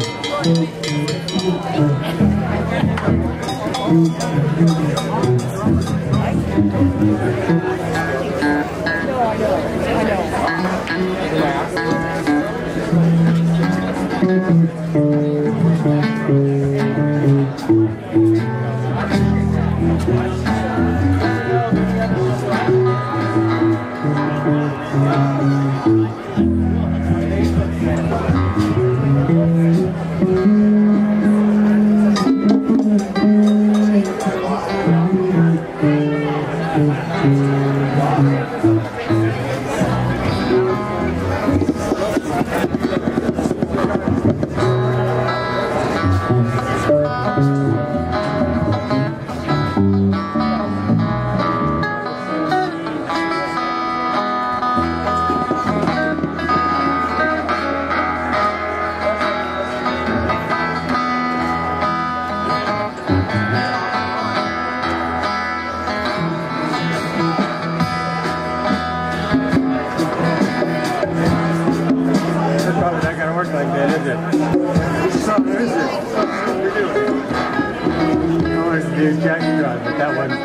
Thank you.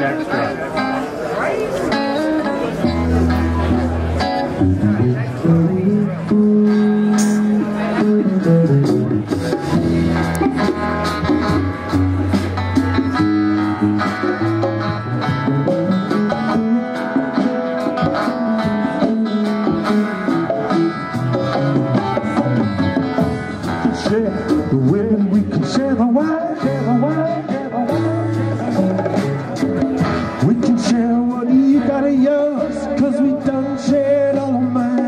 But shared all of mine.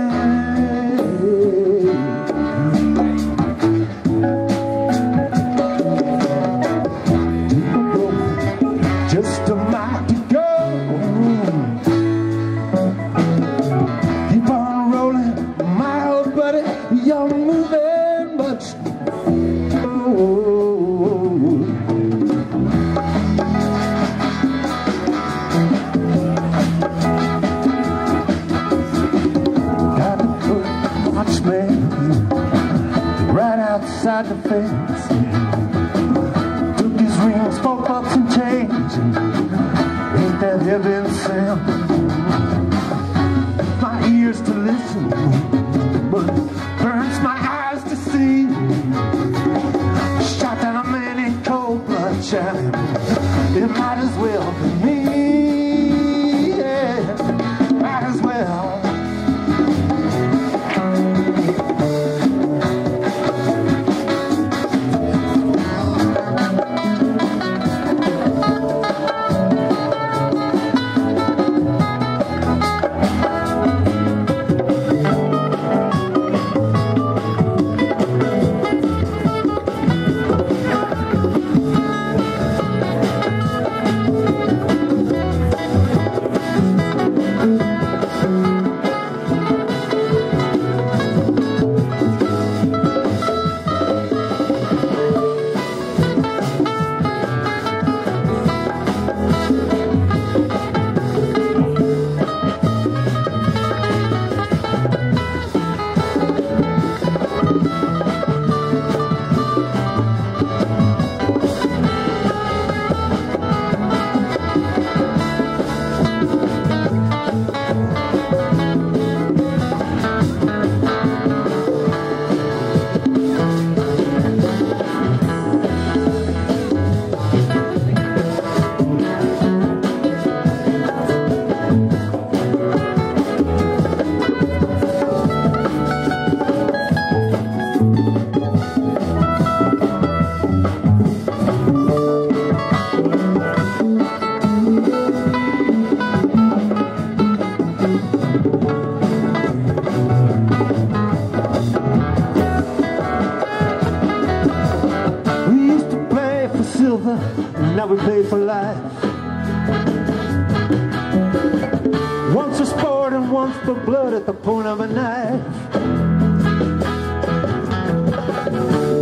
Just a mile to go. Keep on rolling, my old buddy, you're moving much. The fence. Took his rings for bucks and change. Ain't that heaven sent? my ears to listen, we play for life. Once for sport and once for blood at the point of a knife.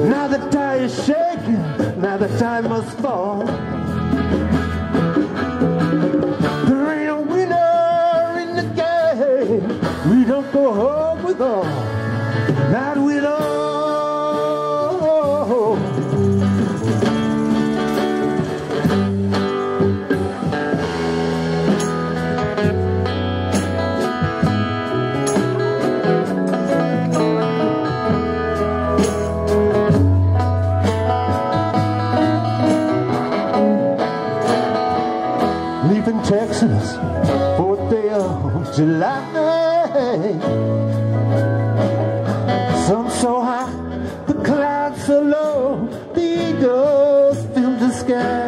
Now the tie is shaking, now the time must fall. again.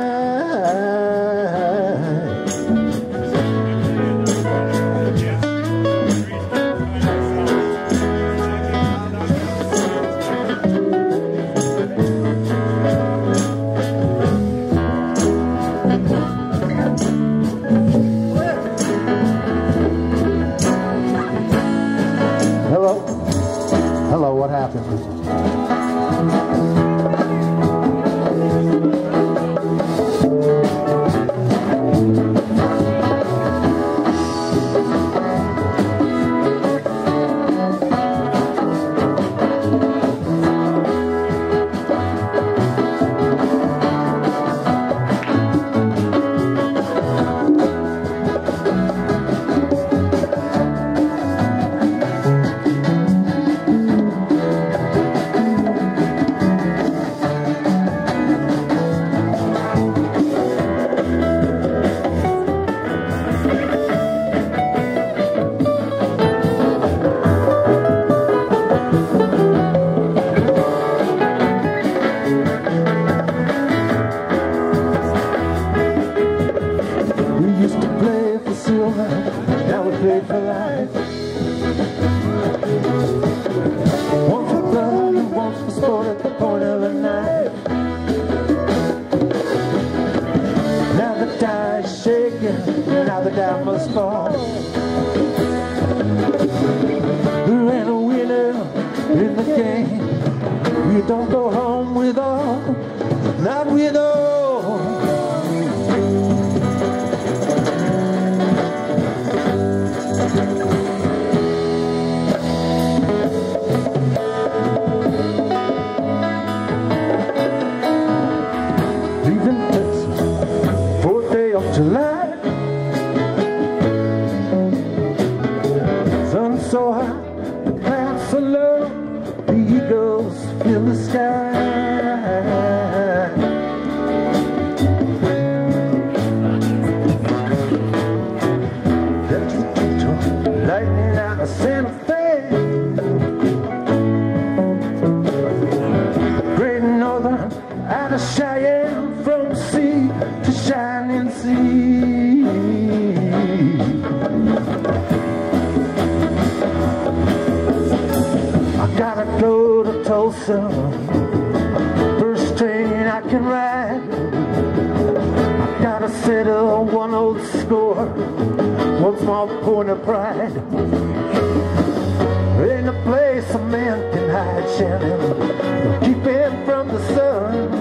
don't go sky one small point of pride. In a place a man can hide, Shannon, keep from the sun.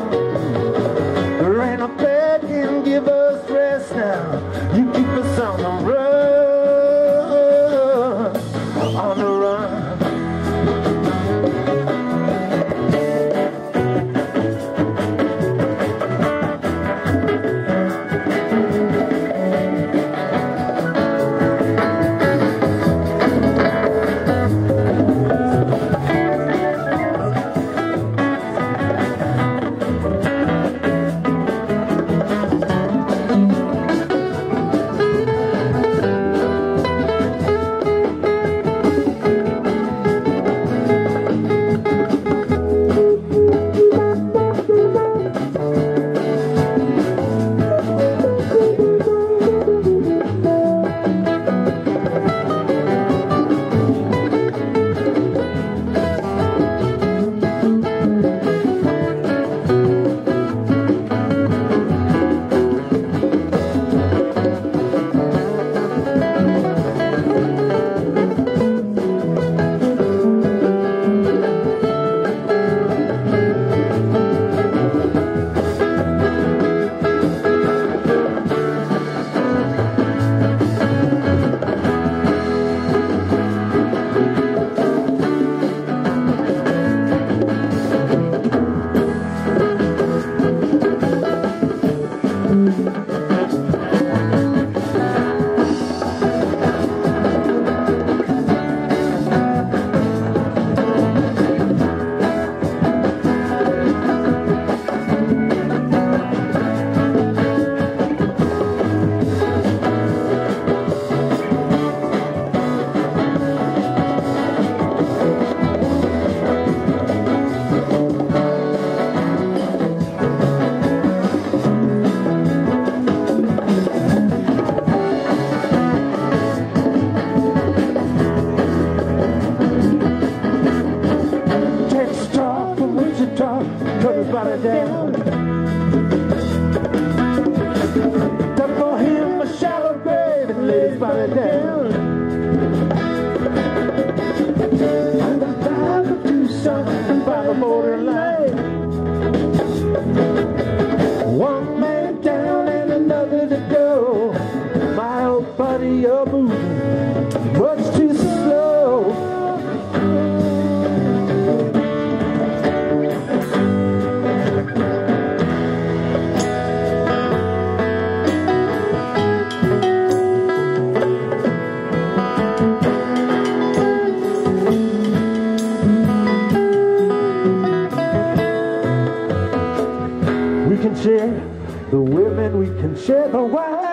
the women we can share the wine.